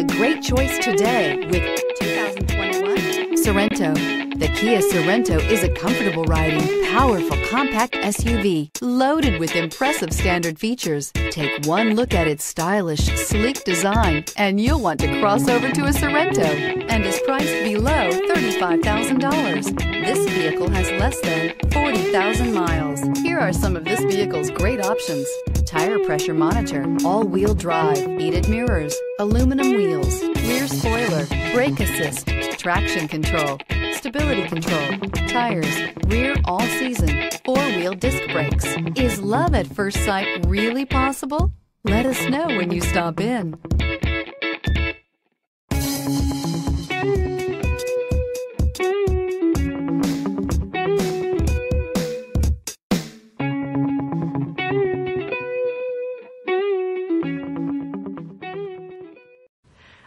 a great choice today with 2021 Sorento. The Kia Sorento is a comfortable riding, powerful compact SUV loaded with impressive standard features. Take one look at its stylish, sleek design and you'll want to cross over to a Sorento and is priced below $35,000. This vehicle has less than 40,000 miles. Here are some of this vehicle's great options. Tire pressure monitor, all-wheel drive, heated mirrors, aluminum wheels, rear spoiler, brake assist, traction control, stability control, tires, rear all season, four-wheel disc brakes. Is love at first sight really possible? Let us know when you stop in.